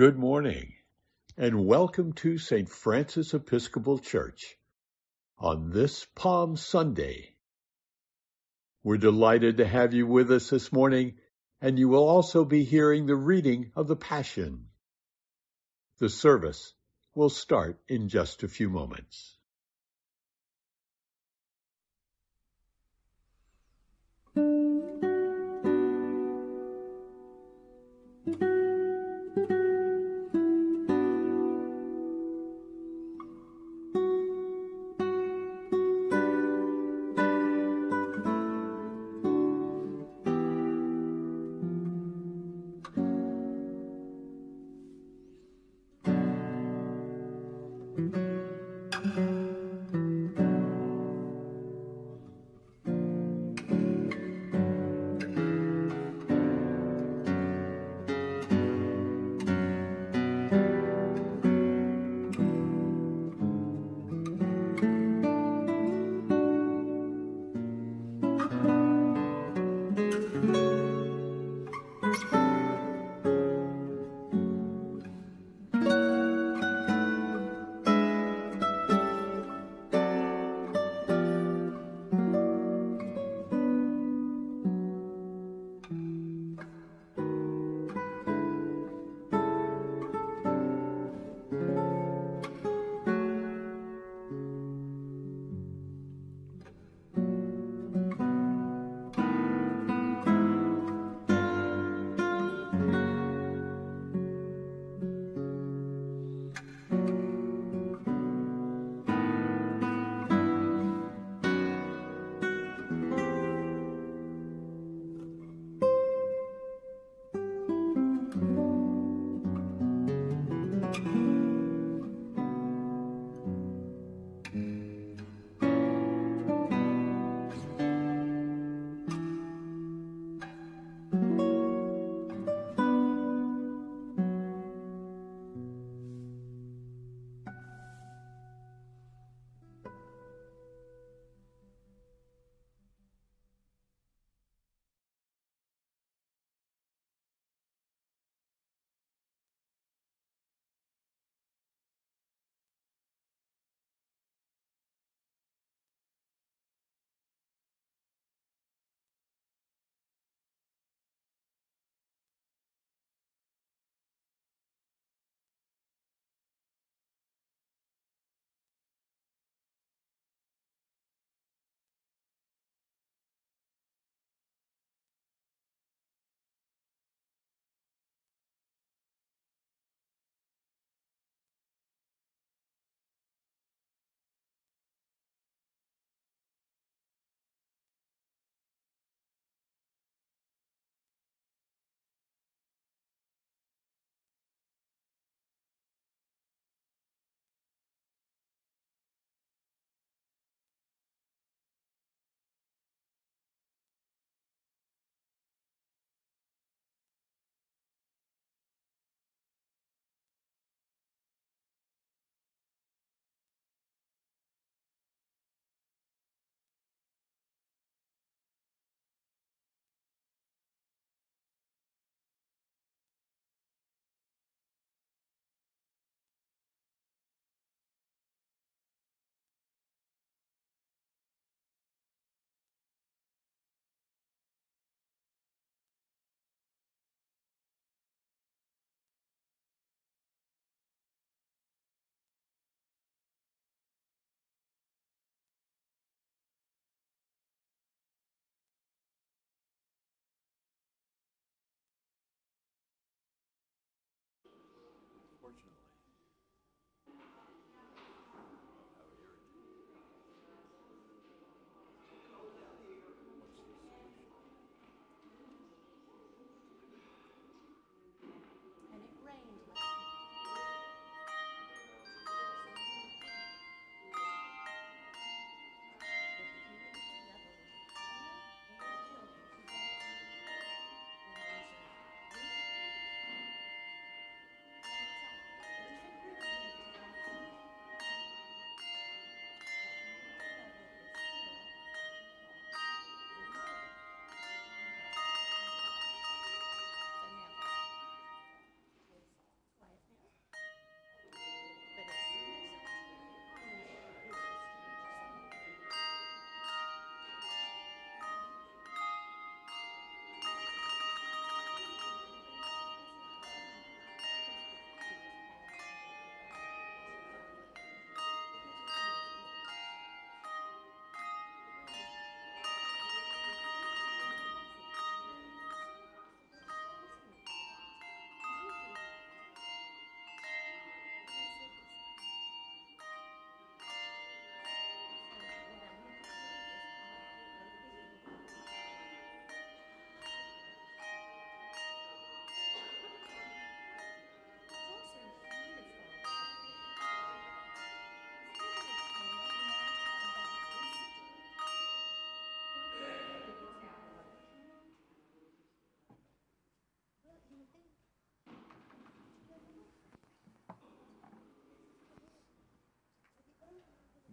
Good morning, and welcome to St. Francis Episcopal Church on this Palm Sunday. We're delighted to have you with us this morning, and you will also be hearing the reading of the Passion. The service will start in just a few moments.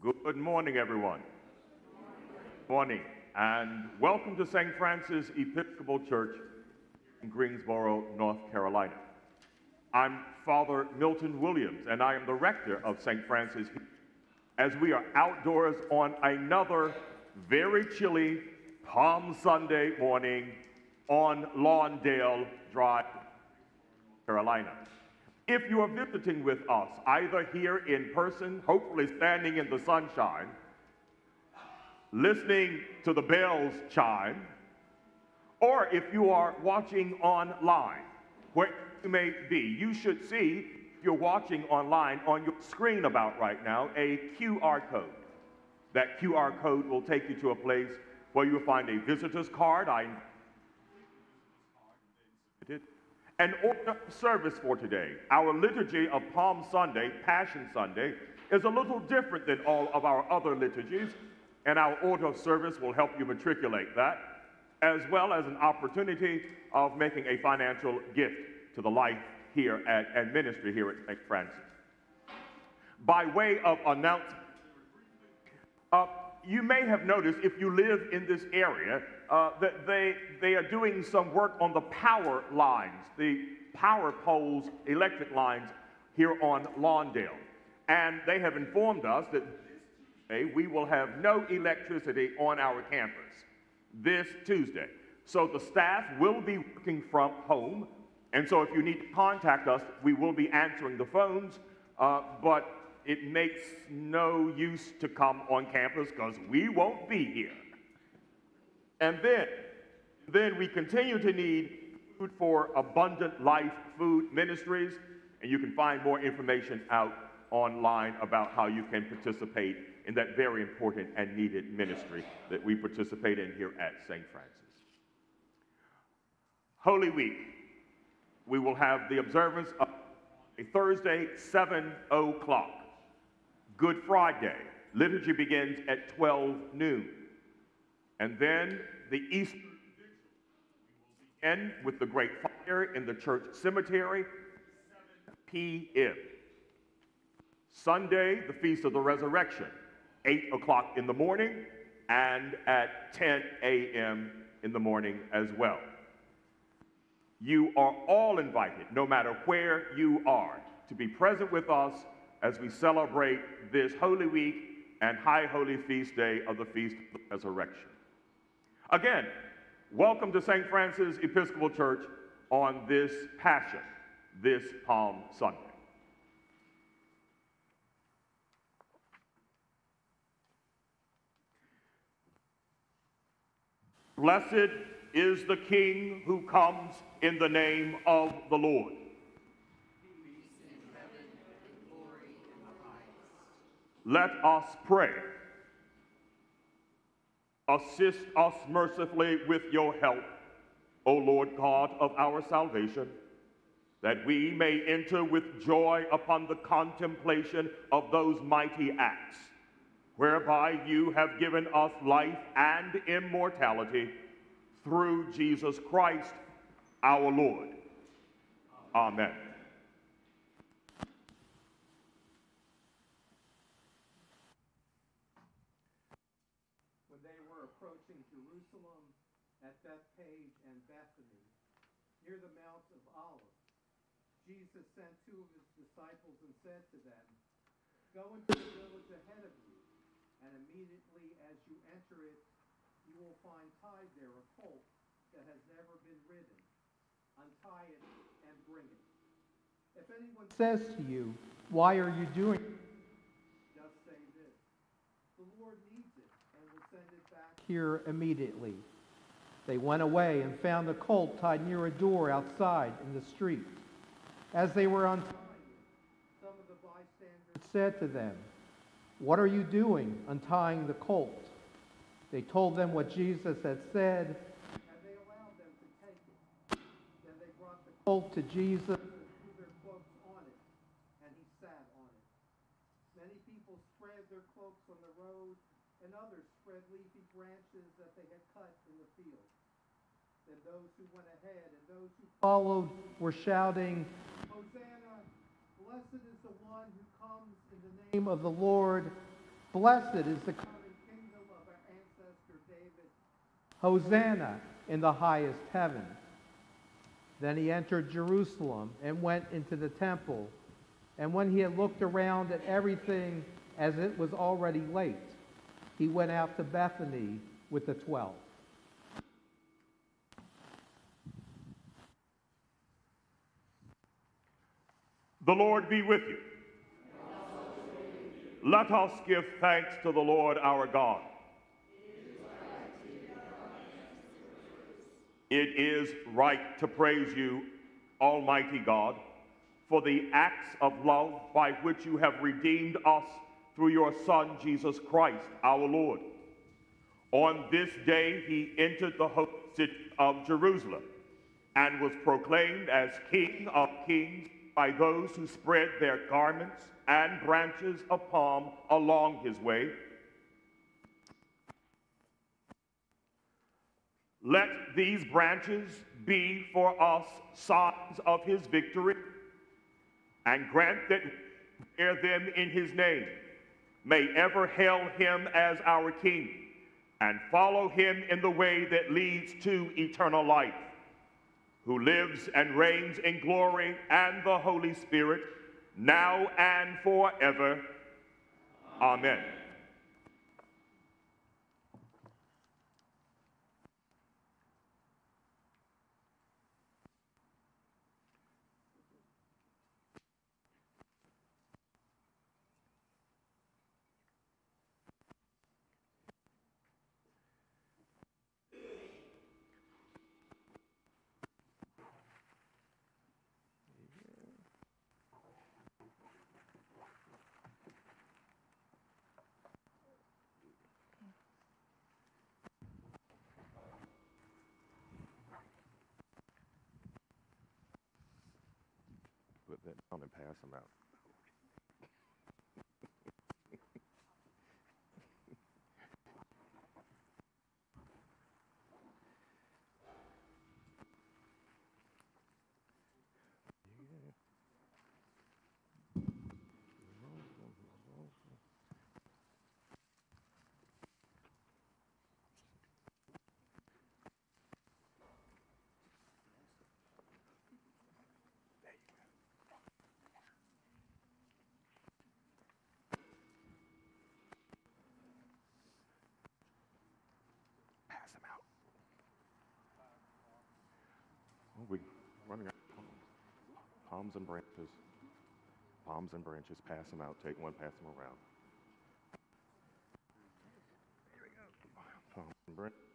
Good morning, everyone. Good Morning, and welcome to St. Francis Episcopal Church in Greensboro, North Carolina. I'm Father Milton Williams, and I am the rector of St. Francis as we are outdoors on another very chilly Palm Sunday morning on Lawndale Drive, Carolina. If you are visiting with us, either here in person, hopefully standing in the sunshine, listening to the bells chime, or if you are watching online, where you may be, you should see, if you're watching online, on your screen about right now, a QR code. That QR code will take you to a place where you'll find a visitor's card. I an order of service for today. Our liturgy of Palm Sunday, Passion Sunday, is a little different than all of our other liturgies, and our order of service will help you matriculate that, as well as an opportunity of making a financial gift to the life here at, and ministry here at St. Francis. By way of announcement, uh, you may have noticed if you live in this area uh, that they, they are doing some work on the power lines, the power poles, electric lines here on Lawndale. And they have informed us that we will have no electricity on our campus this Tuesday. So the staff will be working from home. And so if you need to contact us, we will be answering the phones. Uh, but it makes no use to come on campus because we won't be here. And then, then we continue to need food for Abundant Life Food Ministries, and you can find more information out online about how you can participate in that very important and needed ministry that we participate in here at St. Francis. Holy Week, we will have the observance of a Thursday, 7 o'clock. Good Friday, liturgy begins at 12 noon. And then the Easter end with the great fire in the church cemetery, 7 p.m. Sunday, the Feast of the Resurrection, 8 o'clock in the morning, and at 10 a.m. in the morning as well. You are all invited, no matter where you are, to be present with us as we celebrate this Holy Week and High Holy Feast Day of the Feast of the Resurrection. Again, welcome to St. Francis Episcopal Church on this Passion, this Palm Sunday. Blessed is the King who comes in the name of the Lord. Let us pray. Assist us mercifully with your help, O Lord God of our salvation, that we may enter with joy upon the contemplation of those mighty acts, whereby you have given us life and immortality through Jesus Christ our Lord. Amen. Near the Mount of Olives, Jesus sent two of his disciples and said to them, Go into the village ahead of you, and immediately as you enter it, you will find tied there a colt that has never been ridden. Untie it and bring it. If anyone says to you, Why are you doing it? Just say this The Lord needs it and will send it back here immediately. They went away and found the colt tied near a door outside in the street. As they were untying some of the bystanders said to them, What are you doing untying the colt? They told them what Jesus had said, and they allowed them to take it. Then they brought the colt to Jesus and threw their cloaks on it, and he sat on it. Many people spread their cloaks on the road, and others spread leafy branches that they had cut in the field and those who went ahead and those who followed were shouting, Hosanna, blessed is the one who comes in the name of the Lord, Blessed is the coming kingdom of our ancestor David. Hosanna in the highest heaven. Then he entered Jerusalem and went into the temple. And when he had looked around at everything as it was already late, he went out to Bethany with the twelve. The Lord be with you. Let us give thanks to the Lord our God. It is right to praise you, Almighty God, for the acts of love by which you have redeemed us through your Son, Jesus Christ, our Lord. On this day, he entered the holy city of Jerusalem and was proclaimed as King of kings by those who spread their garments and branches of palm along his way. Let these branches be for us signs of his victory, and grant that bear them in his name, may ever hail him as our King, and follow him in the way that leads to eternal life, who lives and reigns in glory and the Holy Spirit, now and forever. Amen. Put that down and pass them out. Pass them out. Oh, we running out of palms. Palms and branches. Palms and branches. Pass them out. Take one. Pass them around. Here we go. Palms and branches.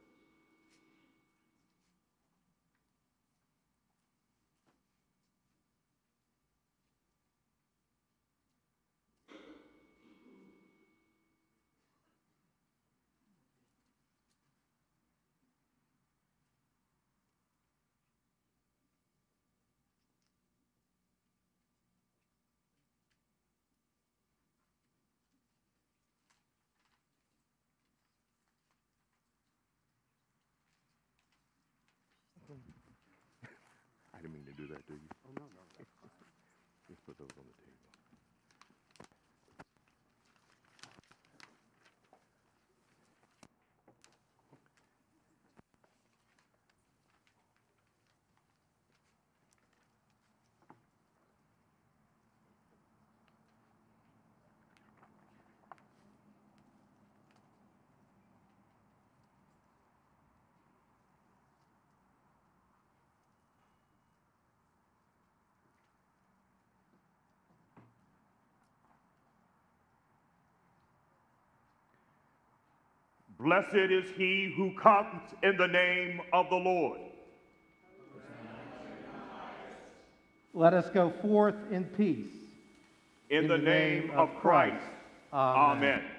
Do that, did you? Oh, no, no. Just put those on the table. Blessed is he who comes in the name of the Lord. Let us go forth in peace. In, the, name, of Christ. Amen. We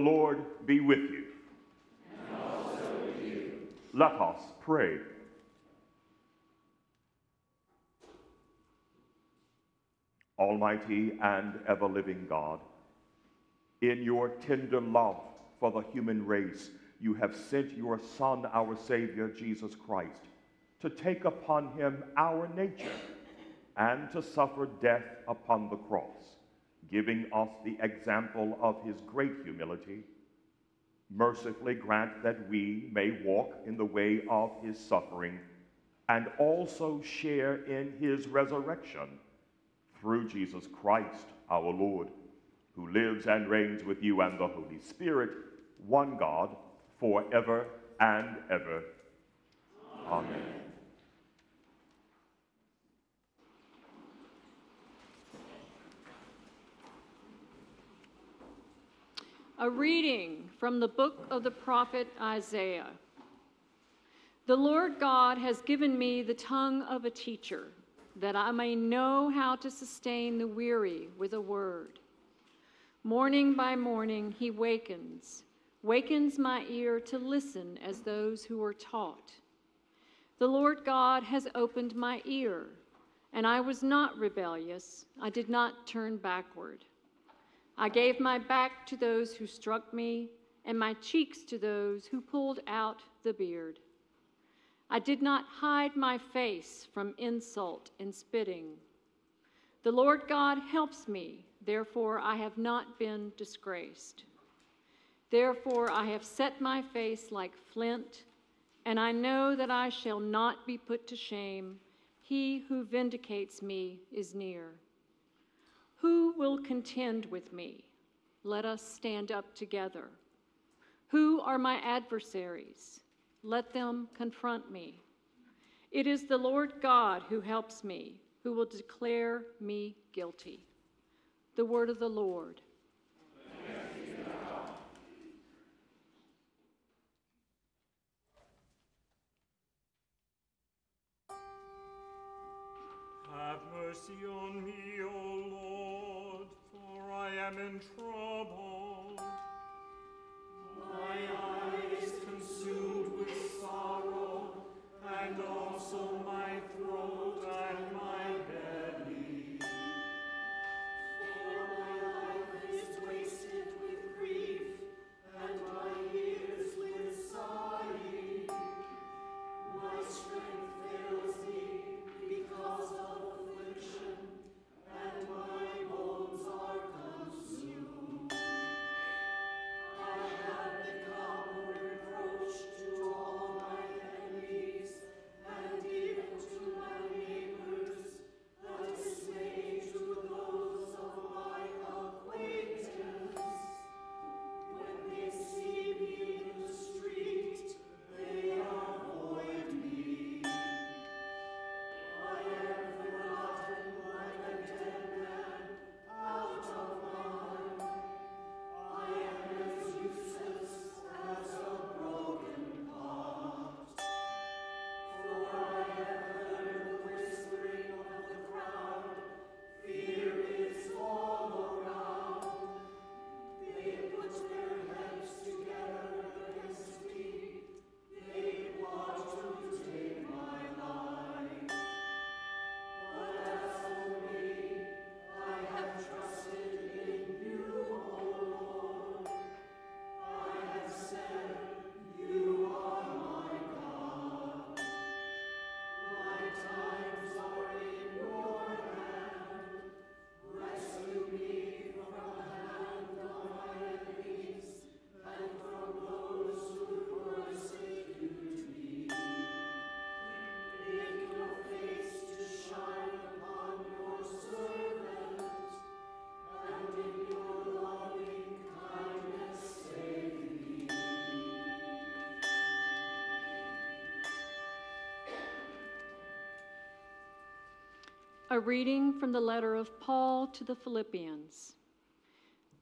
Lord be with you. With you. Let us pray. Almighty and ever living God, in your tender love for the human race, you have sent your Son, our Savior, Jesus Christ, to take upon him our nature and to suffer death upon the cross, giving us the example of his great humility. Mercifully grant that we may walk in the way of his suffering and also share in his resurrection through Jesus Christ our Lord, who lives and reigns with you and the Holy Spirit, one God, forever and ever. Amen. Amen. A reading from the book of the prophet Isaiah. The Lord God has given me the tongue of a teacher, that I may know how to sustain the weary with a word. Morning by morning he wakens, wakens my ear to listen as those who are taught. The Lord God has opened my ear, and I was not rebellious. I did not turn backward. I gave my back to those who struck me, and my cheeks to those who pulled out the beard. I did not hide my face from insult and spitting. The Lord God helps me, therefore I have not been disgraced. Therefore I have set my face like flint, and I know that I shall not be put to shame. He who vindicates me is near. Who will contend with me? Let us stand up together. Who are my adversaries? Let them confront me. It is the Lord God who helps me, who will declare me guilty. The word of the Lord. Have mercy on me, O I am in trouble. A reading from the letter of Paul to the Philippians.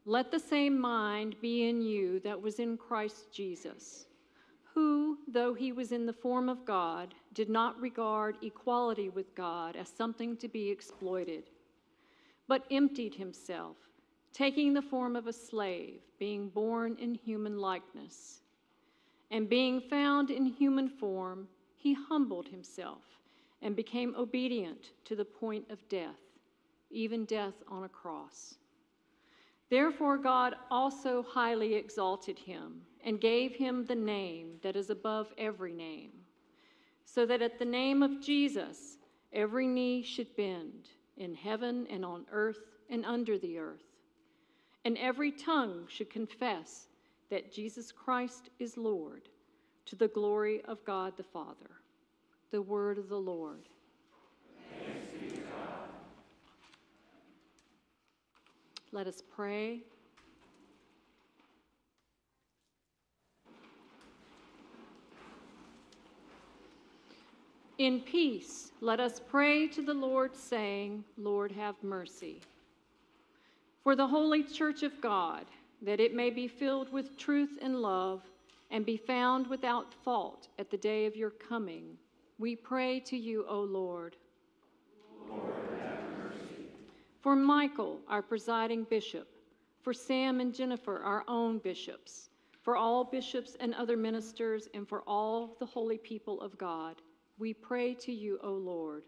Let the same mind be in you that was in Christ Jesus, who, though he was in the form of God, did not regard equality with God as something to be exploited, but emptied himself, taking the form of a slave, being born in human likeness. And being found in human form, he humbled himself and became obedient to the point of death, even death on a cross. Therefore, God also highly exalted him and gave him the name that is above every name, so that at the name of Jesus every knee should bend in heaven and on earth and under the earth, and every tongue should confess that Jesus Christ is Lord, to the glory of God the Father. The word of the Lord. Let us pray. In peace, let us pray to the Lord, saying, Lord, have mercy. For the holy church of God, that it may be filled with truth and love, and be found without fault at the day of your coming, we pray to you, O Lord. For Michael, our presiding bishop, for Sam and Jennifer, our own bishops, for all bishops and other ministers, and for all the holy people of God, we pray to you, O Lord.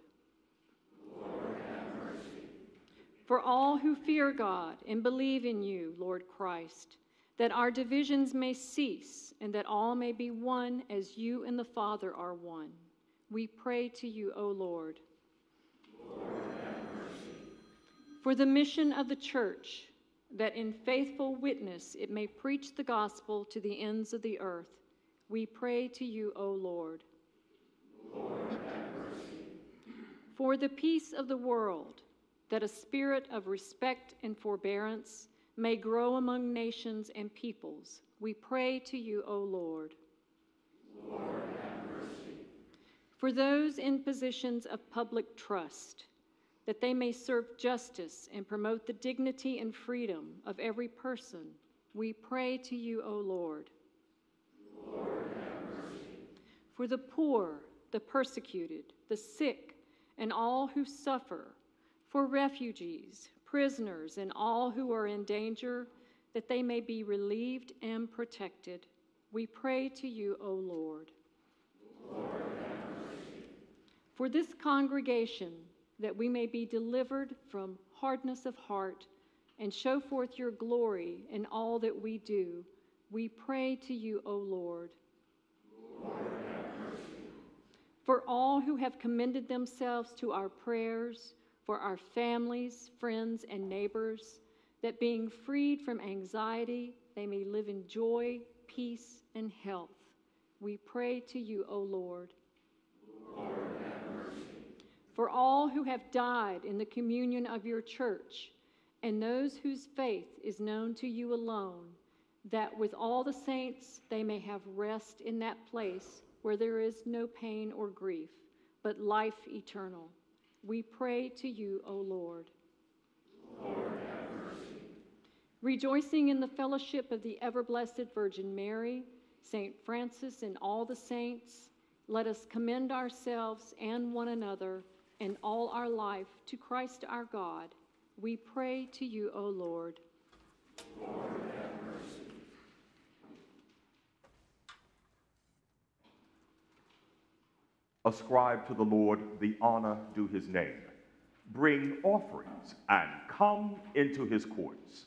For all who fear God and believe in you, Lord Christ, that our divisions may cease and that all may be one as you and the Father are one. We pray to you, O Lord. For the mission of the church, that in faithful witness it may preach the gospel to the ends of the earth, we pray to you, O Lord. For the peace of the world, that a spirit of respect and forbearance may grow among nations and peoples, we pray to you, O Lord. For those in positions of public trust, that they may serve justice and promote the dignity and freedom of every person, we pray to you, O Lord. For the poor, the persecuted, the sick, and all who suffer, for refugees, prisoners, and all who are in danger, that they may be relieved and protected, we pray to you, O Lord. For this congregation, that we may be delivered from hardness of heart and show forth your glory in all that we do, we pray to you, O Lord. For all who have commended themselves to our prayers, for our families, friends, and neighbors, that being freed from anxiety, they may live in joy, peace, and health. We pray to you, O Lord. For all who have died in the communion of your church, and those whose faith is known to you alone, that with all the saints they may have rest in that place where there is no pain or grief, but life eternal. We pray to you, O Lord. Rejoicing in the fellowship of the ever blessed Virgin Mary, St. Francis, and all the saints, let us commend ourselves and one another and all our life to Christ our God. We pray to you, O Lord. Ascribe to the Lord the honor due his name. Bring offerings and come into his courts.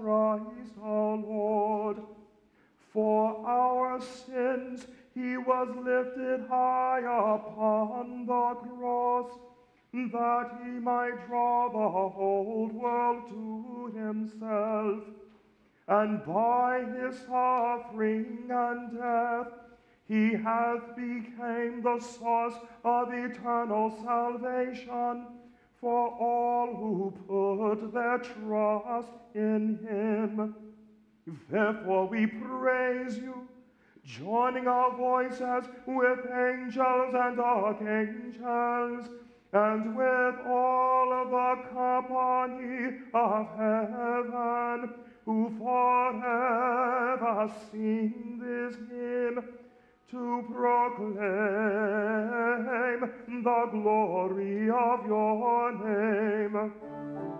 Christ our Lord. For our sins he was lifted high upon the cross, that he might draw the whole world to himself. And by his suffering and death, he hath became the source of eternal salvation for all who put their trust in him. Therefore we praise you, joining our voices with angels and archangels, and with all of the company of heaven, who forever sing this hymn to proclaim the glory of your name.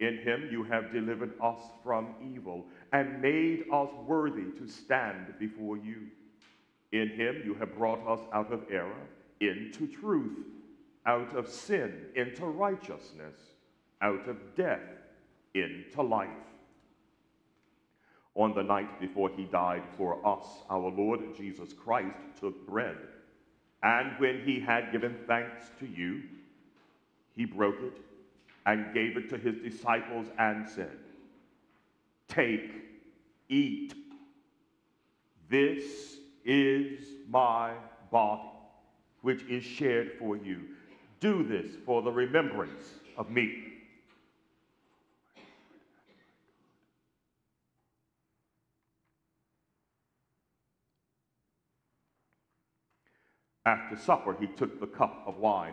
In him you have delivered us from evil and made us worthy to stand before you. In him you have brought us out of error into truth, out of sin into righteousness, out of death into life. On the night before he died for us, our Lord Jesus Christ took bread, and when he had given thanks to you, he broke it and gave it to his disciples and said, Take, eat. This is my body, which is shared for you. Do this for the remembrance of me. After supper, he took the cup of wine,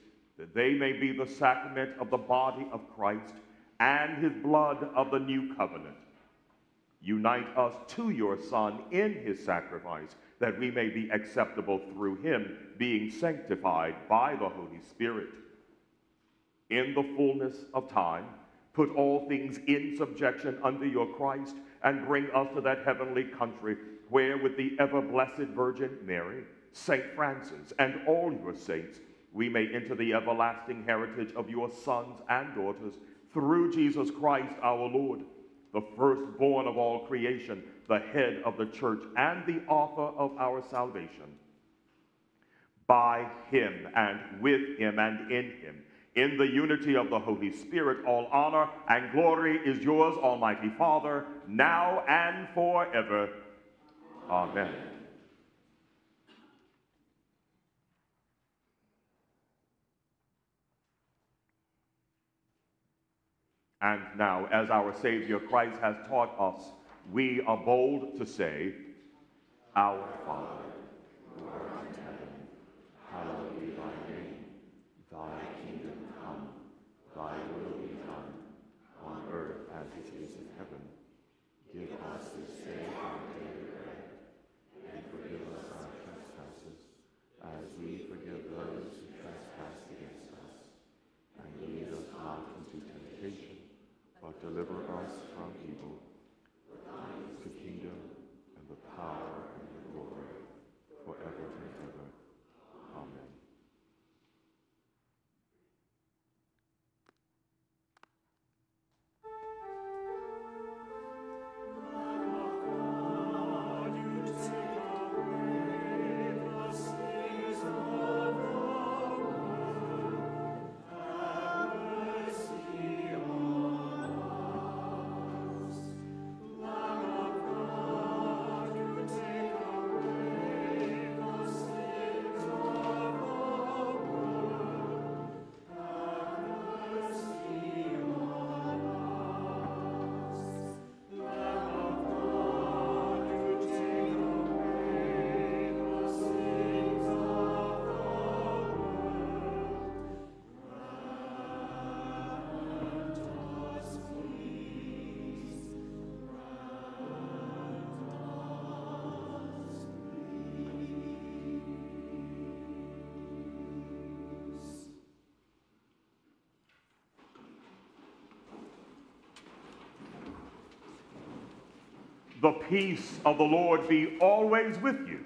that they may be the sacrament of the body of Christ and his blood of the new covenant. Unite us to your Son in his sacrifice, that we may be acceptable through him, being sanctified by the Holy Spirit. In the fullness of time, put all things in subjection under your Christ, and bring us to that heavenly country where, with the ever blessed Virgin Mary, Saint Francis, and all your saints, we may enter the everlasting heritage of your sons and daughters through Jesus Christ our Lord, the firstborn of all creation, the head of the church, and the author of our salvation. By him and with him and in him, in the unity of the Holy Spirit, all honor and glory is yours, Almighty Father, now and forever. Amen. And now, as our Savior Christ has taught us, we are bold to say, Our Father, who art in heaven, hallowed be thy name. Thy kingdom come, thy will be done, on earth as it is in heaven. Give us this day our daily bread, and forgive us our trespasses, as we forgive those who trespass against us. And lead us not into temptation, but deliver us from evil. The peace of the Lord be always with you.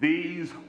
These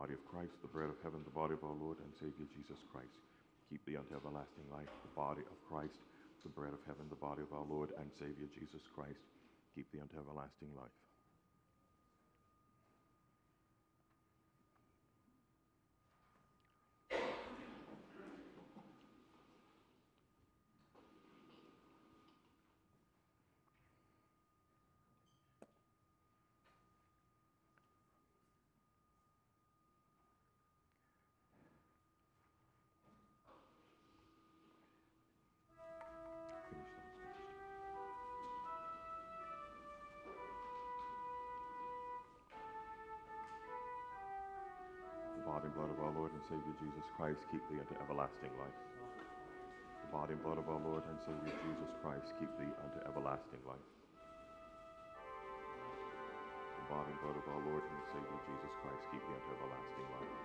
body of Christ, the bread of heaven, the body of our Lord and Savior Jesus Christ. Keep thee unto everlasting life, the body of Christ, the bread of heaven, the body of our Lord and Savior Jesus Christ. Keep thee unto everlasting life. Jesus Christ keep thee unto everlasting life. The body and blood of our Lord and Savior Jesus Christ keep thee unto everlasting life. The body and blood of our Lord and Savior Jesus Christ keep thee unto everlasting life.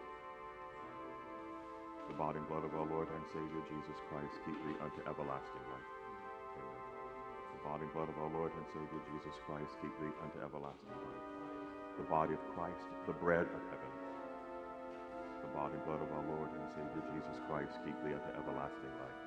The body and blood of our Lord and Savior Jesus Christ keep thee unto everlasting life. Amen. The body and blood of our Lord and Savior Jesus Christ keep thee unto everlasting life. The body of Christ, the bread of heaven. The body and blood of our Lord and Savior Jesus Christ keep thee unto everlasting life.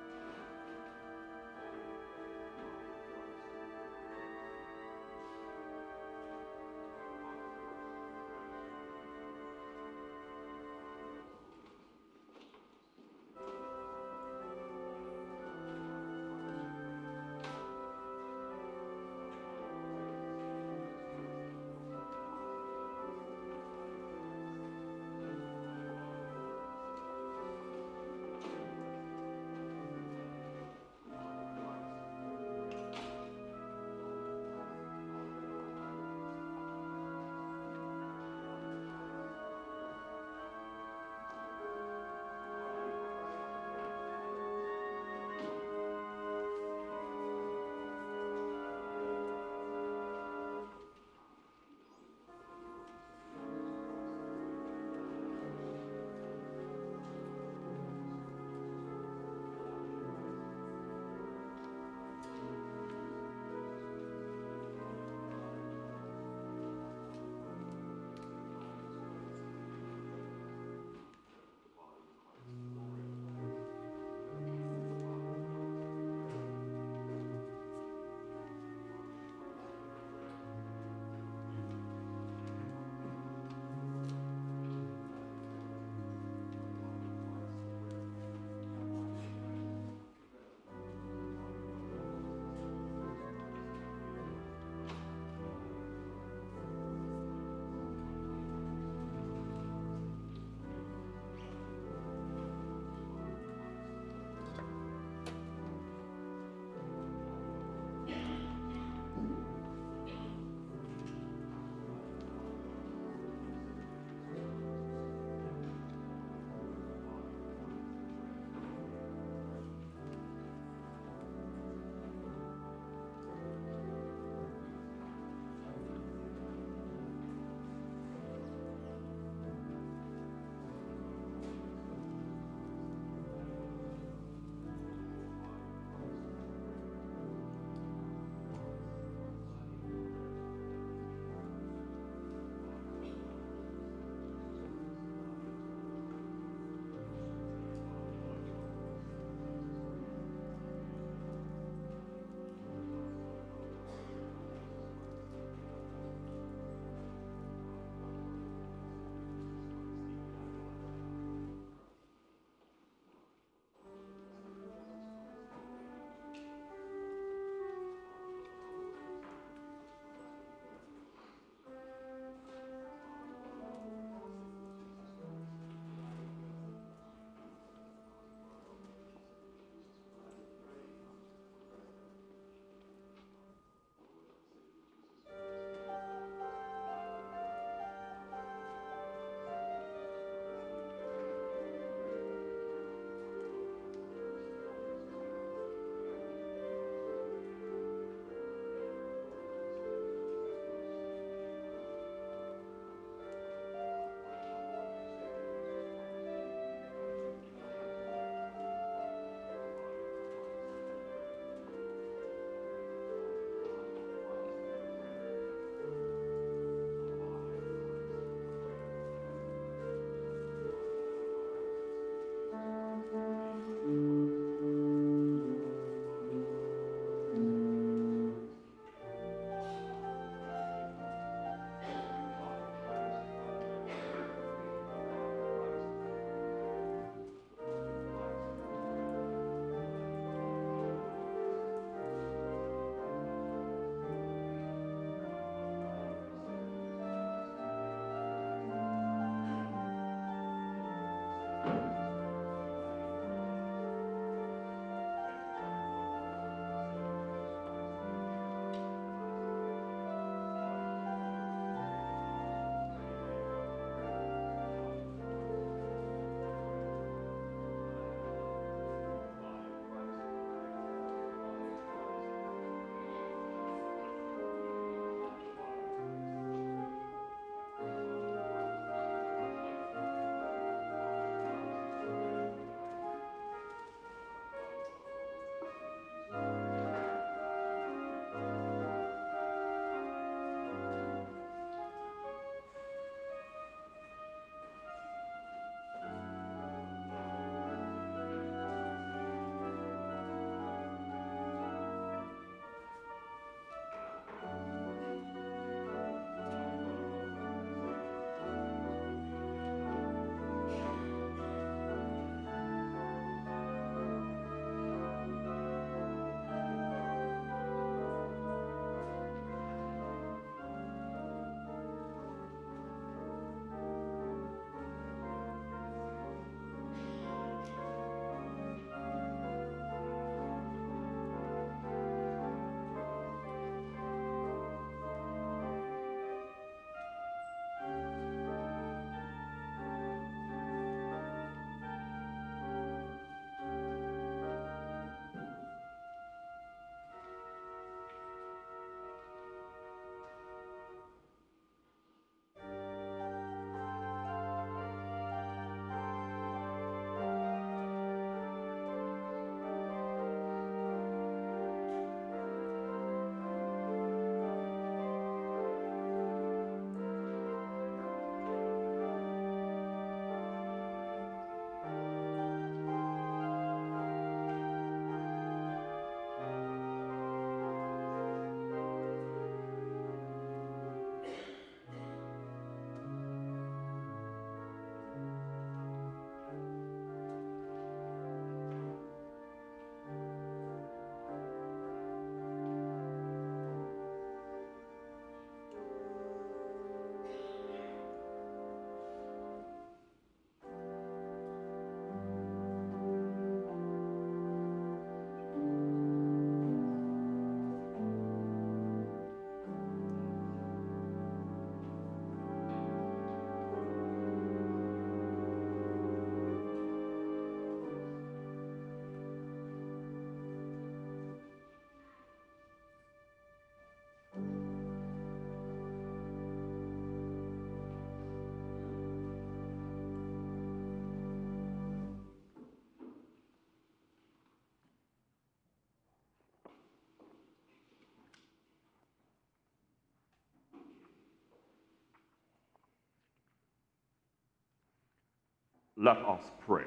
Let us pray.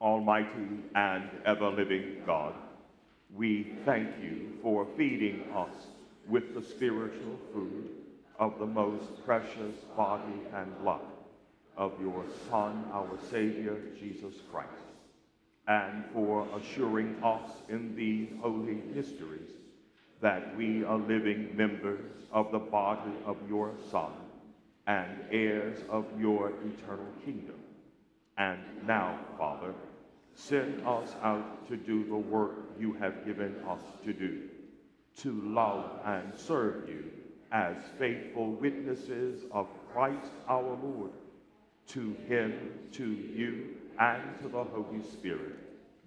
Almighty and ever living God, we thank you for feeding us with the spiritual food of the most precious body and blood of your Son, our Savior, Jesus Christ, and for assuring us in these holy mysteries that we are living members of the body of your Son and heirs of your eternal kingdom. And now, Father, send us out to do the work you have given us to do, to love and serve you as faithful witnesses of Christ our Lord. To him, to you, and to the Holy Spirit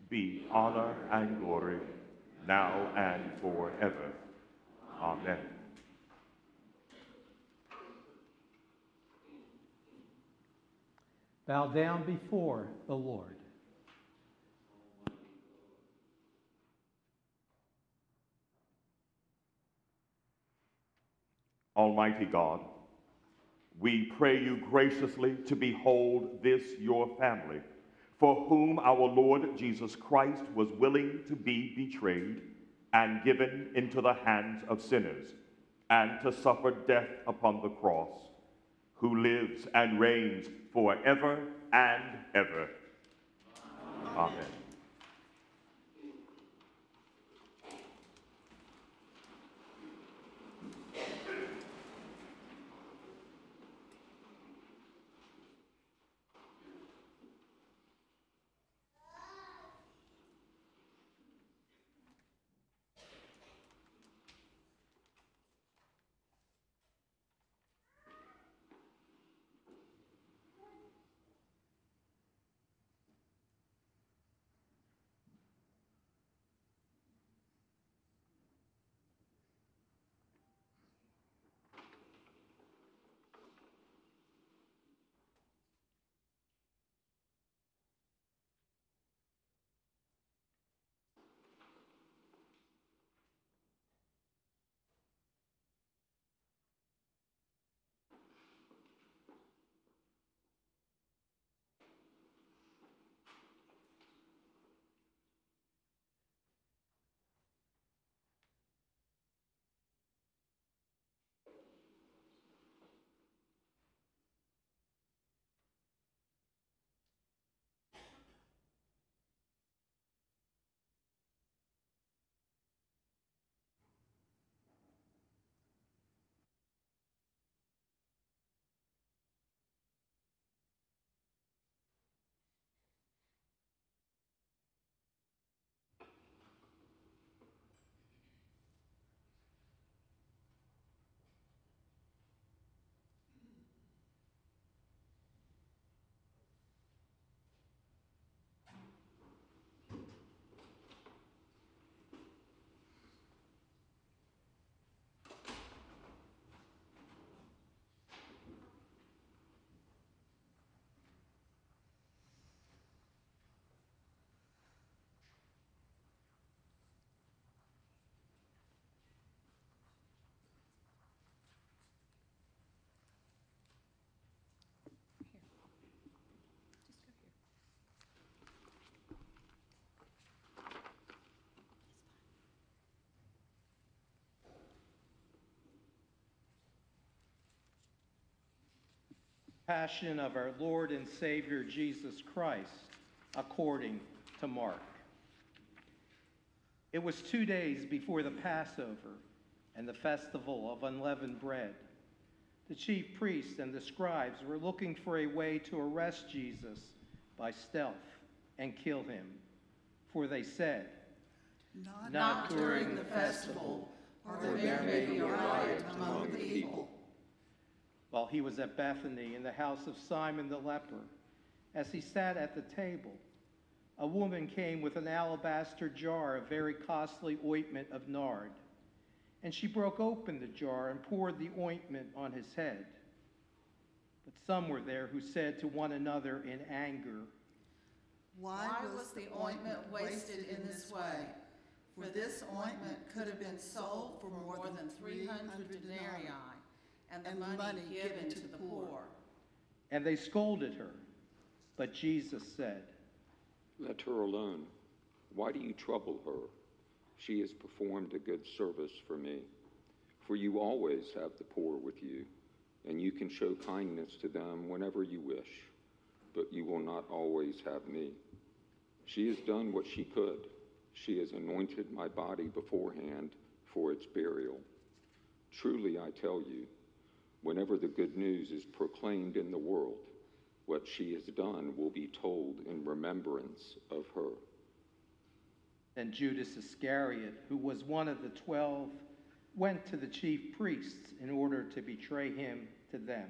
be honor and glory, now and forever. Amen. Bow down before the Lord. Almighty God, we pray you graciously to behold this your family, for whom our Lord Jesus Christ was willing to be betrayed and given into the hands of sinners, and to suffer death upon the cross, who lives and reigns forever and ever. Amen. Passion of our Lord and Savior Jesus Christ, according to Mark. It was two days before the Passover and the festival of unleavened bread. The chief priests and the scribes were looking for a way to arrest Jesus by stealth and kill him. For they said, Not during the festival, or there may be a riot among the people. While he was at Bethany in the house of Simon the leper. As he sat at the table, a woman came with an alabaster jar of very costly ointment of nard. And she broke open the jar and poured the ointment on his head. But some were there who said to one another in anger, Why was the ointment wasted in this way? For this ointment could have been sold for more than 300 denarii and the money given to the poor. And they scolded her. But Jesus said, Let her alone. Why do you trouble her? She has performed a good service for me. For you always have the poor with you, and you can show kindness to them whenever you wish, but you will not always have me. She has done what she could. She has anointed my body beforehand for its burial. Truly, I tell you, whenever the good news is proclaimed in the world, what she has done will be told in remembrance of her. Then Judas Iscariot, who was one of the twelve, went to the chief priests in order to betray him to them.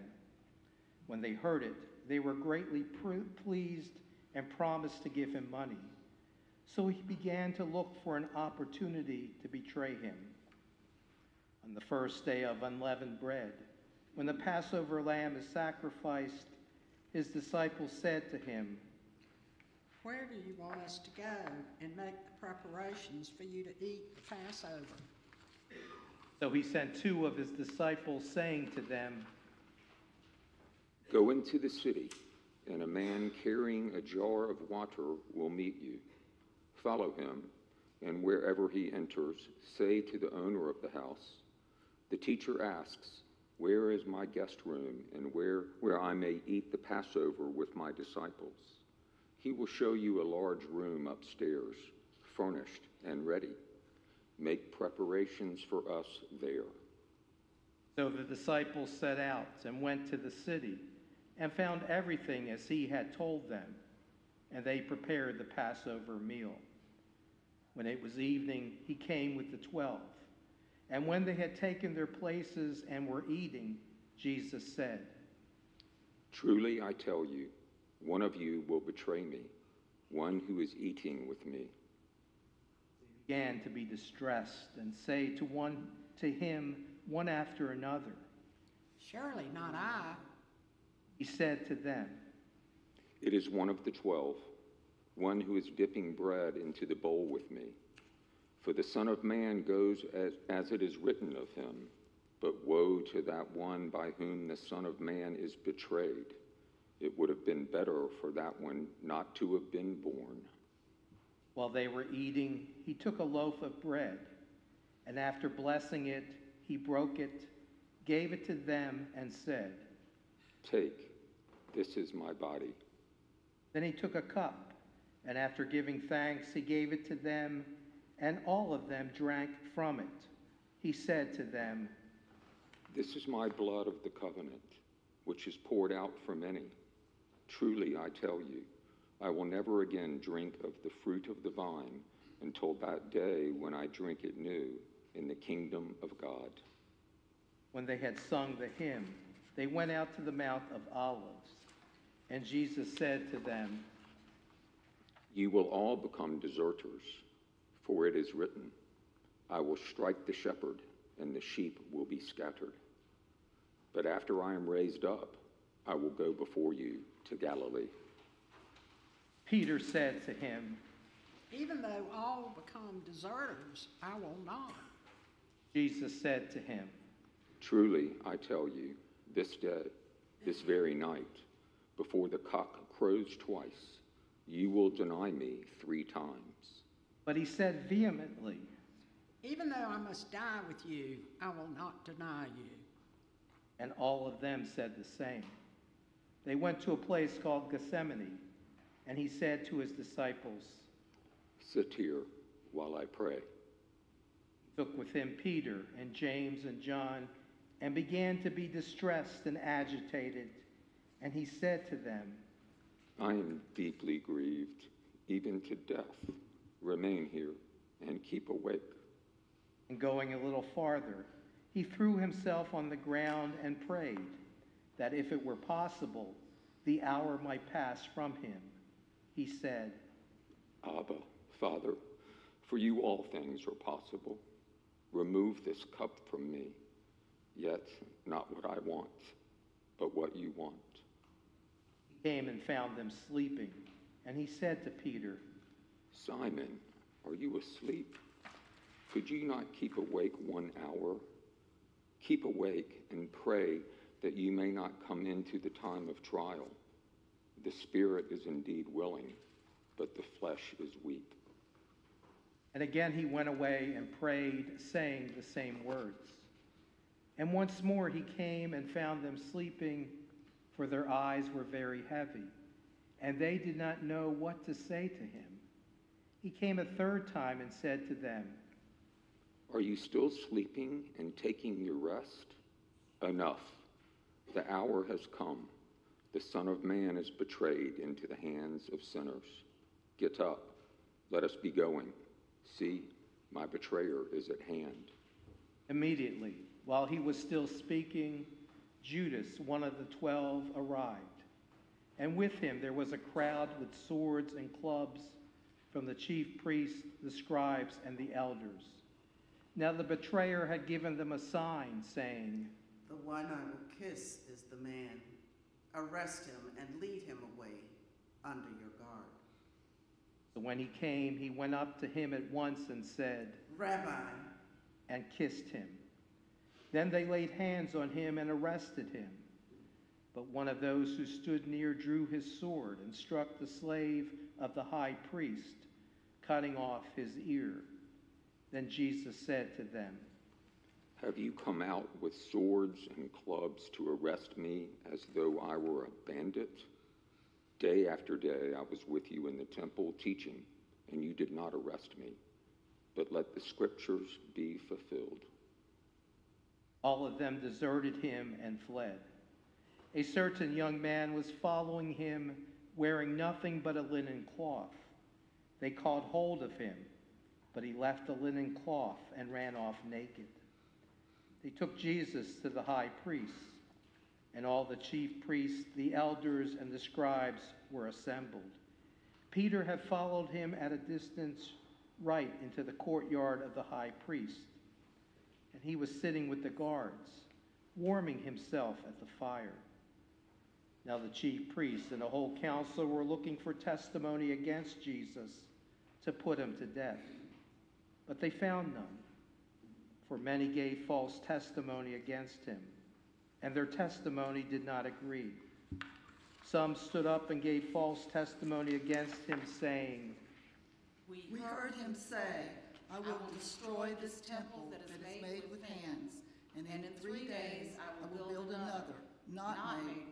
When they heard it, they were greatly pleased and promised to give him money. So he began to look for an opportunity to betray him. On the first day of unleavened bread, when the Passover lamb is sacrificed, his disciples said to him, Where do you want us to go and make the preparations for you to eat the Passover? So he sent two of his disciples, saying to them, Go into the city, and a man carrying a jar of water will meet you. Follow him, and wherever he enters, say to the owner of the house, The teacher asks, Where is my guest room, and where, where I may eat the Passover with my disciples? He will show you a large room upstairs, furnished and ready. Make preparations for us there. So the disciples set out and went to the city and found everything as he had told them, and they prepared the Passover meal. When it was evening, he came with the twelve. And when they had taken their places and were eating, Jesus said, Truly I tell you, one of you will betray me, one who is eating with me. They began to be distressed and say to one to him one after another, Surely not I. He said to them, It is one of the twelve one who is dipping bread into the bowl with me. For the Son of Man goes as, as it is written of him, but woe to that one by whom the Son of Man is betrayed. It would have been better for that one not to have been born. While they were eating, he took a loaf of bread, and after blessing it, he broke it, gave it to them, and said, Take, this is my body. Then he took a cup and after giving thanks, he gave it to them, and all of them drank from it. He said to them, This is my blood of the covenant, which is poured out for many. Truly, I tell you, I will never again drink of the fruit of the vine until that day when I drink it new in the kingdom of God. When they had sung the hymn, they went out to the Mount of Olives. And Jesus said to them, you will all become deserters, for it is written, I will strike the shepherd, and the sheep will be scattered. But after I am raised up, I will go before you to Galilee. Peter said to him, Even though all become deserters, I will not. Jesus said to him, Truly, I tell you, this day, this very night, before the cock crows twice, you will deny me three times. But he said vehemently, Even though I must die with you, I will not deny you. And all of them said the same. They went to a place called Gethsemane, and he said to his disciples, Sit here while I pray. He took with him Peter and James and John and began to be distressed and agitated. And he said to them, I am deeply grieved, even to death. Remain here and keep awake. And going a little farther, he threw himself on the ground and prayed that if it were possible, the hour might pass from him. He said, Abba, Father, for you all things are possible. Remove this cup from me, yet not what I want, but what you want He came and found them sleeping. And he said to Peter, Simon, are you asleep? Could you not keep awake one hour? Keep awake and pray that you may not come into the time of trial. The spirit is indeed willing, but the flesh is weak. And again he went away and prayed, saying the same words. And once more he came and found them sleeping, for their eyes were very heavy, and they did not know what to say to him. He came a third time and said to them, Are you still sleeping and taking your rest? Enough. The hour has come. The Son of Man is betrayed into the hands of sinners. Get up. Let us be going. See, my betrayer is at hand. Immediately, while he was still speaking, Judas, one of the twelve, arrived. And with him there was a crowd with swords and clubs from the chief priests, the scribes, and the elders. Now the betrayer had given them a sign, saying, The one I will kiss is the man. Arrest him and lead him away under your guard. So when he came, he went up to him at once and said, Rabbi, and kissed him. Then they laid hands on him and arrested him. But one of those who stood near drew his sword and struck the slave of the high priest, cutting off his ear. Then Jesus said to them, Have you come out with swords and clubs to arrest me as though I were a bandit? Day after day I was with you in the temple teaching, and you did not arrest me. But let the scriptures be fulfilled. All of them deserted him and fled. A certain young man was following him, wearing nothing but a linen cloth. They caught hold of him, but he left the linen cloth and ran off naked. They took Jesus to the high priest, and all the chief priests, the elders, and the scribes were assembled. Peter had followed him at a distance right into the courtyard of the high priest and he was sitting with the guards, warming himself at the fire. Now the chief priests and the whole council were looking for testimony against Jesus to put him to death. But they found none, for many gave false testimony against him, and their testimony did not agree. Some stood up and gave false testimony against him, saying, we heard him say, I will destroy this temple that is made with hands, and in three days I will build another, not made.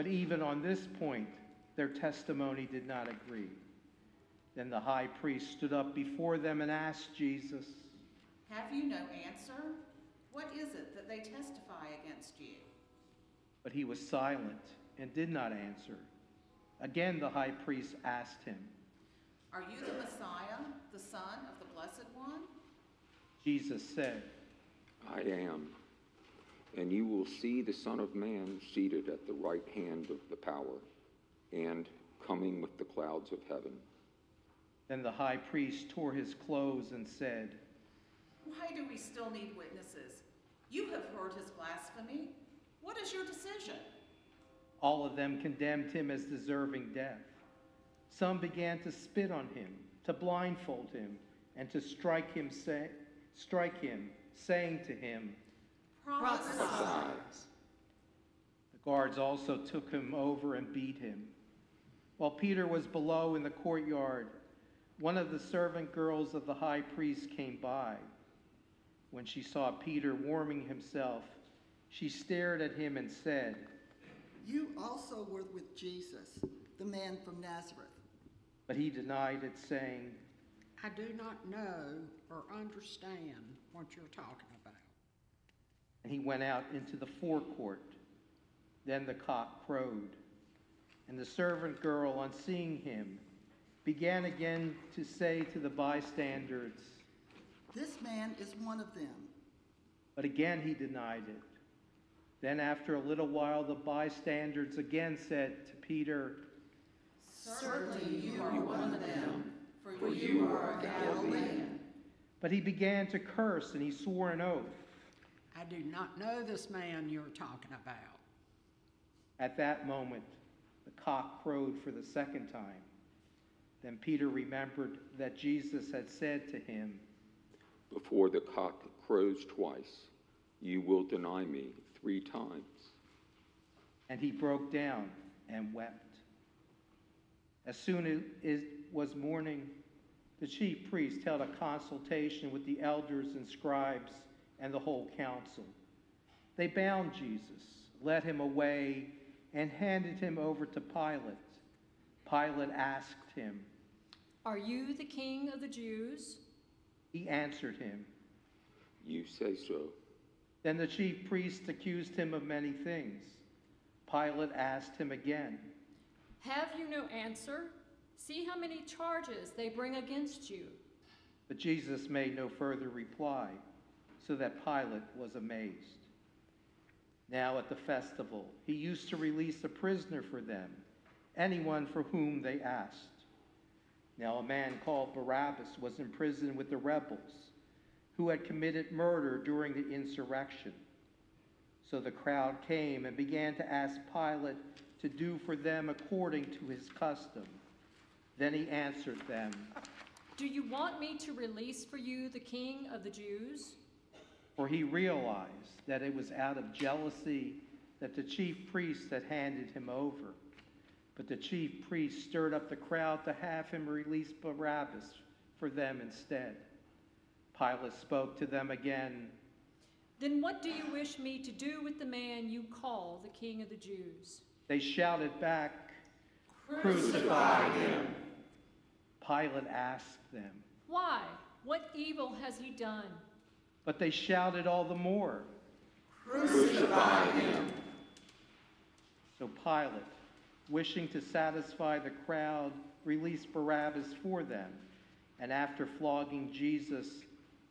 But even on this point, their testimony did not agree. Then the high priest stood up before them and asked Jesus, Have you no answer? What is it that they testify against you? But he was silent and did not answer. Again, the high priest asked him, Are you the Messiah, the Son of the Blessed One? Jesus said, I am. And you will see the Son of Man seated at the right hand of the power and coming with the clouds of heaven. Then the high priest tore his clothes and said, Why do we still need witnesses? You have heard his blasphemy. What is your decision? All of them condemned him as deserving death. Some began to spit on him, to blindfold him, and to strike him, say, strike him, saying to him, Prophesy. The guards also took him over and beat him. While Peter was below in the courtyard, one of the servant girls of the high priest came by. When she saw Peter warming himself, she stared at him and said, You also were with Jesus, the man from Nazareth. But he denied it, saying, I do not know or understand what you're talking about. And he went out into the forecourt. Then the cock crowed. And the servant girl, on seeing him, began again to say to the bystanders, This man is one of them. But again he denied it. Then, after a little while, the bystanders again said to Peter, Certainly you are one of them, for you are a Galilean. But he began to curse and he swore an oath. I do not know this man you're talking about. At that moment, the cock crowed for the second time. Then Peter remembered that Jesus had said to him, Before the cock crows twice, you will deny me three times. And he broke down and wept. As soon as it was morning, the chief priest held a consultation with the elders and scribes and the whole council. They bound Jesus, led him away, and handed him over to Pilate. Pilate asked him, Are you the king of the Jews? He answered him. You say so. Then the chief priests accused him of many things. Pilate asked him again, Have you no answer? See how many charges they bring against you. But Jesus made no further reply, so that Pilate was amazed. Now at the festival, he used to release a prisoner for them, anyone for whom they asked. Now a man called Barabbas was in prison with the rebels, who had committed murder during the insurrection. So the crowd came and began to ask Pilate to do for them according to his custom. Then he answered them, Do you want me to release for you the king of the Jews? For he realized that it was out of jealousy that the chief priests had handed him over. But the chief priests stirred up the crowd to have him release Barabbas for them instead. Pilate spoke to them again. Then what do you wish me to do with the man you call the king of the Jews? They shouted back, Crucify him! Pilate asked them. Why? What evil has he done? But they shouted all the more, Crucify him! So Pilate, wishing to satisfy the crowd, released Barabbas for them. And after flogging Jesus,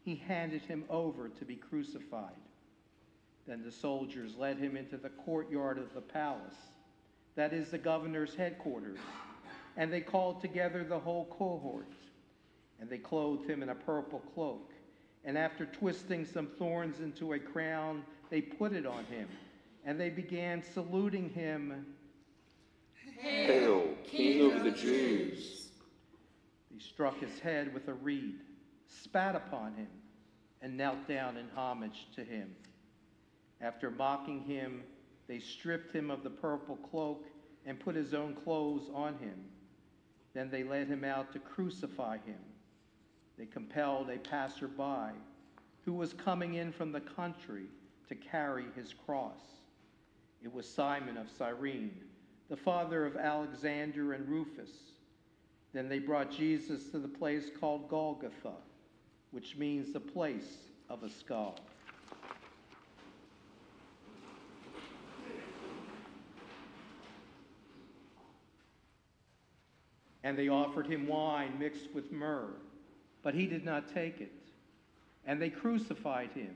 he handed him over to be crucified. Then the soldiers led him into the courtyard of the palace, that is the governor's headquarters, and they called together the whole cohort. And they clothed him in a purple cloak, and after twisting some thorns into a crown, they put it on him, and they began saluting him. Hail, King of the Jews! He struck his head with a reed, spat upon him, and knelt down in homage to him. After mocking him, they stripped him of the purple cloak and put his own clothes on him. Then they led him out to crucify him. They compelled a passerby who was coming in from the country to carry his cross. It was Simon of Cyrene, the father of Alexander and Rufus. Then they brought Jesus to the place called Golgotha, which means the place of a skull. And they offered him wine mixed with myrrh, but he did not take it. And they crucified him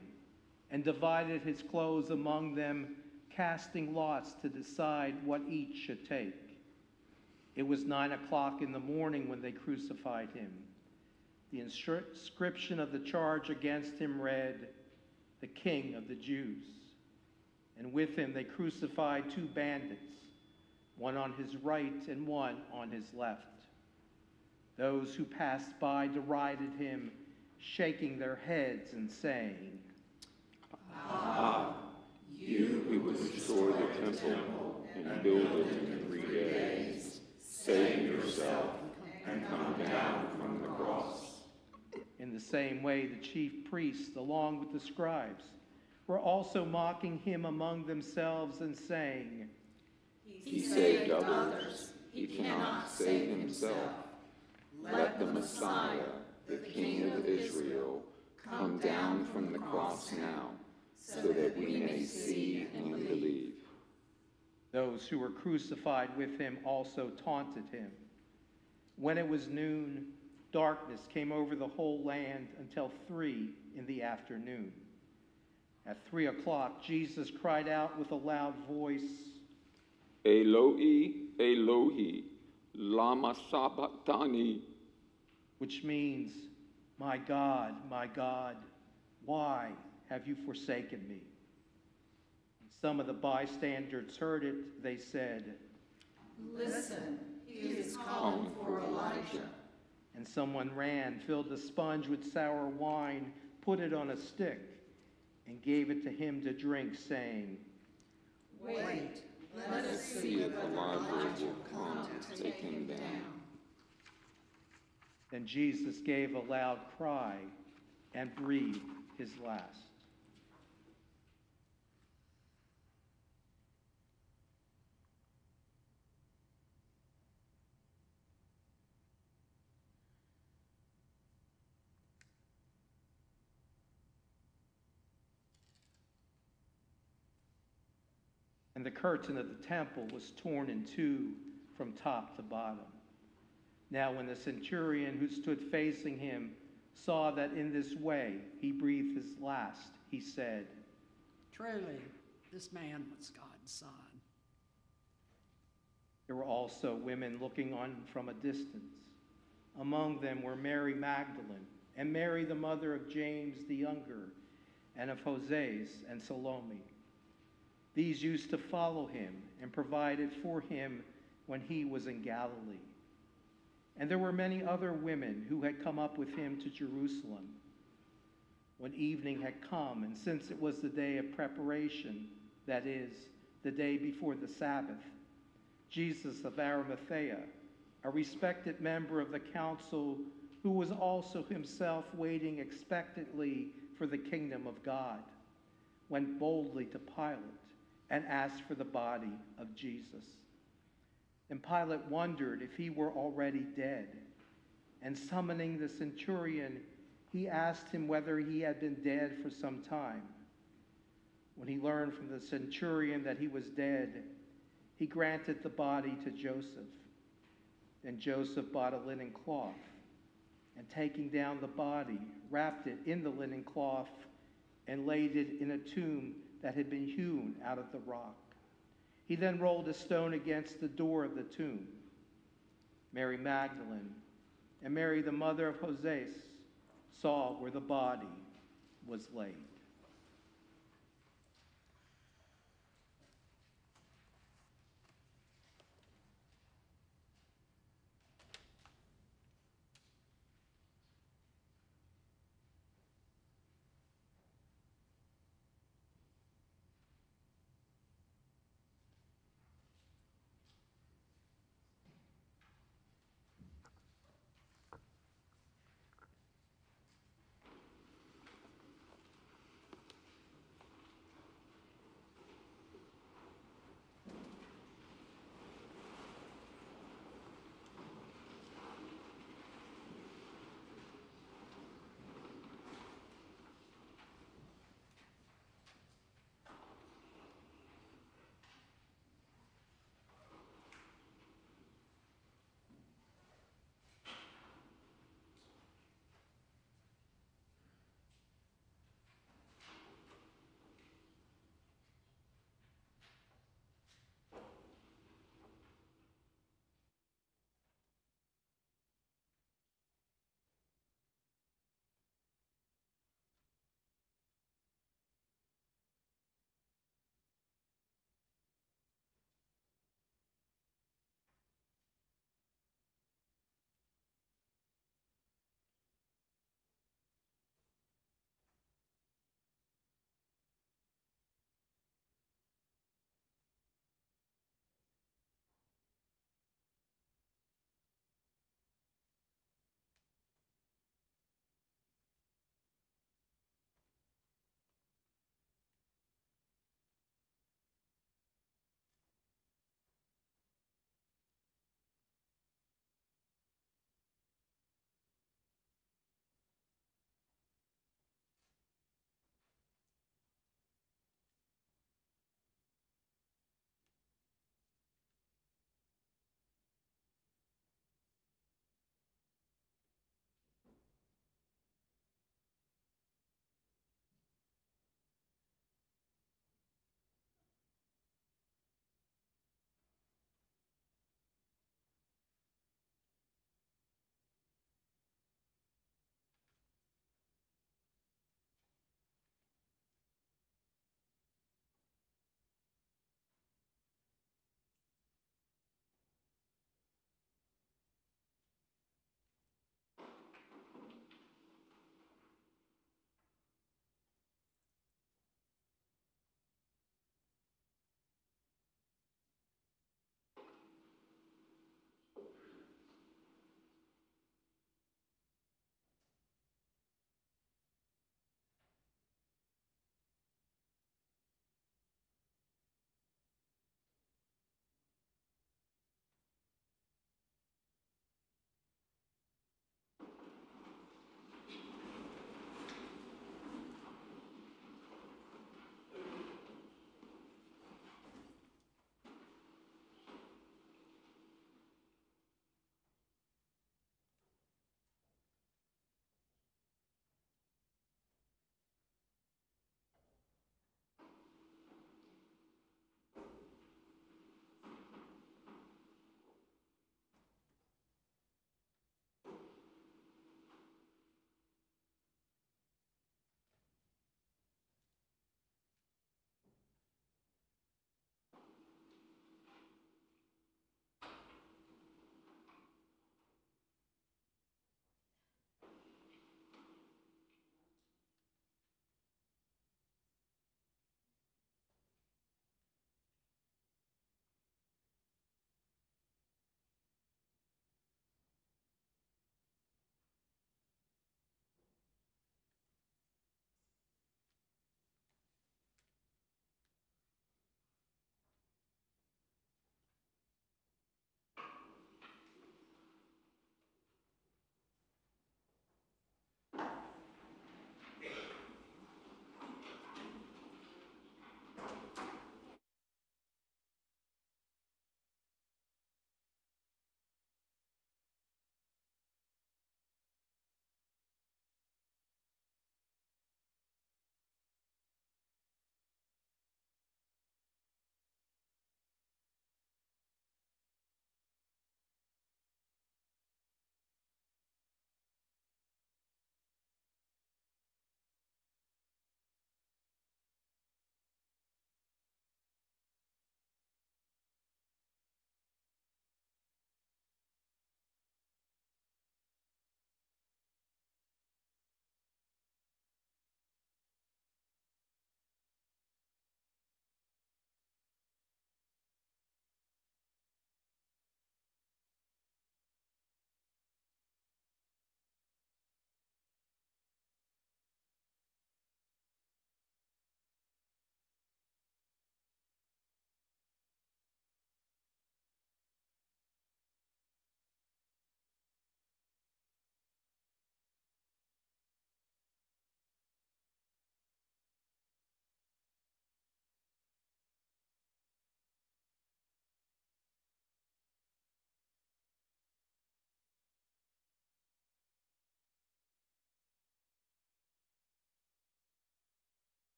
and divided his clothes among them, casting lots to decide what each should take. It was nine o'clock in the morning when they crucified him. The inscription of the charge against him read, The King of the Jews. And with him they crucified two bandits, one on his right and one on his left. Those who passed by derided him, shaking their heads and saying, Ah, you who would destroy the temple and build it in three days, save yourself and come down from the cross. In the same way, the chief priests, along with the scribes, were also mocking him among themselves and saying, He saved others, he cannot save himself. Let the Messiah, the King of Israel, come down from the cross now, so that we may see and believe. Those who were crucified with him also taunted him. When it was noon, darkness came over the whole land until three in the afternoon. At three o'clock, Jesus cried out with a loud voice, Eloi, Eloi, lama sabachthani, which means, My God, my God, why have you forsaken me? When some of the bystanders heard it, they said, Listen, he is calling for Elijah. And someone ran, filled a sponge with sour wine, put it on a stick, and gave it to him to drink, saying, Wait, let us See see if whether Elijah Elijah will come to take him down. Then Jesus gave a loud cry and breathed his last. And the curtain of the temple was torn in two from top to bottom. Now, when the centurion who stood facing him saw that in this way he breathed his last, he said, Truly, this man was God's son. There were also women looking on from a distance. Among them were Mary Magdalene, and Mary, the mother of James the younger, and of Hoseas and Salome. These used to follow him and provided for him when he was in Galilee. And there were many other women who had come up with him to Jerusalem. When evening had come, and since it was the day of preparation, that is, the day before the Sabbath, Jesus of Arimathea, a respected member of the council who was also himself waiting expectantly for the kingdom of God, went boldly to Pilate and asked for the body of Jesus. And Pilate wondered if he were already dead. And summoning the centurion, he asked him whether he had been dead for some time. When he learned from the centurion that he was dead, he granted the body to Joseph. And Joseph bought a linen cloth, and taking down the body, wrapped it in the linen cloth, and laid it in a tomb that had been hewn out of the rock. He then rolled a stone against the door of the tomb. Mary Magdalene and Mary, the mother of Hoseas, saw where the body was laid.